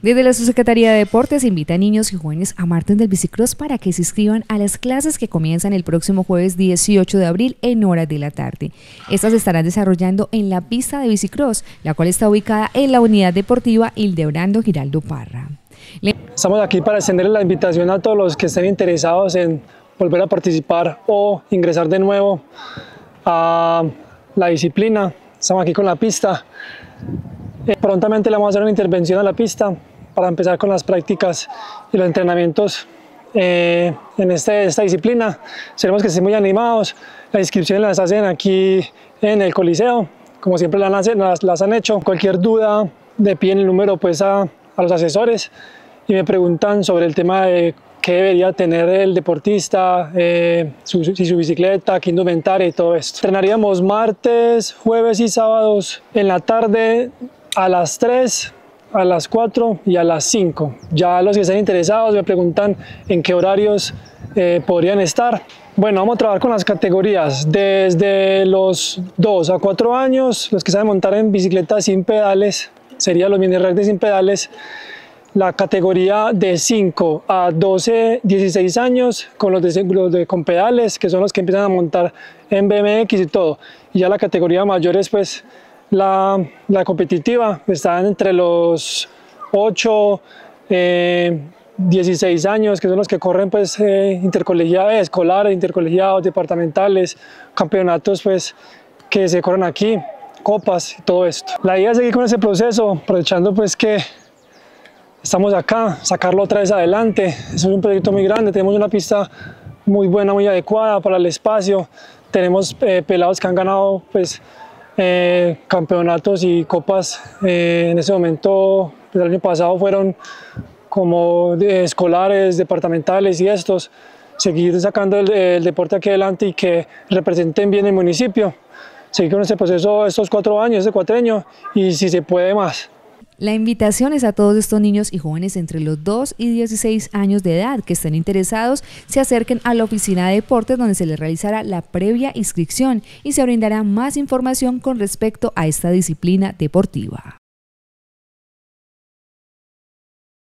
Desde la Subsecretaría de Deportes invita a niños y jóvenes a Martes del Bicicross para que se inscriban a las clases que comienzan el próximo jueves 18 de abril en horas de la tarde. Estas estarán desarrollando en la pista de Bicicross, la cual está ubicada en la unidad deportiva Hildebrando Giraldo Parra. Estamos aquí para extender la invitación a todos los que estén interesados en volver a participar o ingresar de nuevo a la disciplina. Estamos aquí con la pista. Eh, prontamente le vamos a hacer una intervención a la pista para empezar con las prácticas y los entrenamientos eh, en este, esta disciplina. Esperemos que estén muy animados. Las inscripciones las hacen aquí en el Coliseo, como siempre las, las, las han hecho. Cualquier duda de pie en el número pues a, a los asesores y me preguntan sobre el tema de qué debería tener el deportista, eh, su, si su bicicleta, qué indumentaria y todo esto. Entrenaríamos martes, jueves y sábados en la tarde a las 3, a las 4 y a las 5. Ya los que estén interesados me preguntan en qué horarios eh, podrían estar. Bueno, vamos a trabajar con las categorías desde los 2 a 4 años, los que saben montar en bicicleta sin pedales, serían los mini de sin pedales, la categoría de 5 a 12, 16 años con los de, de, con pedales, que son los que empiezan a montar en BMX y todo. Y ya la categoría mayores, pues la, competitiva está entre los 8, eh, 16 años, que son los que corren pues eh, intercolegiados, escolares, intercolegiados, departamentales, campeonatos pues que se corren aquí, copas y todo esto. La idea es seguir con ese proceso, aprovechando pues que estamos acá, sacarlo otra vez adelante. Es un proyecto muy grande, tenemos una pista muy buena, muy adecuada para el espacio. Tenemos eh, pelados que han ganado pues eh, campeonatos y copas eh, en ese momento, pues, el año pasado fueron como de escolares, departamentales y estos, seguir sacando el, el, deporte aquí adelante y que representen bien el municipio, seguir con este proceso estos cuatro años, este cuatreño y si se puede más. La invitación es a todos estos niños y jóvenes entre los 2 y 16 años de edad que estén interesados, se acerquen a la oficina de deportes donde se les realizará la previa inscripción y se brindará más información con respecto a esta disciplina deportiva.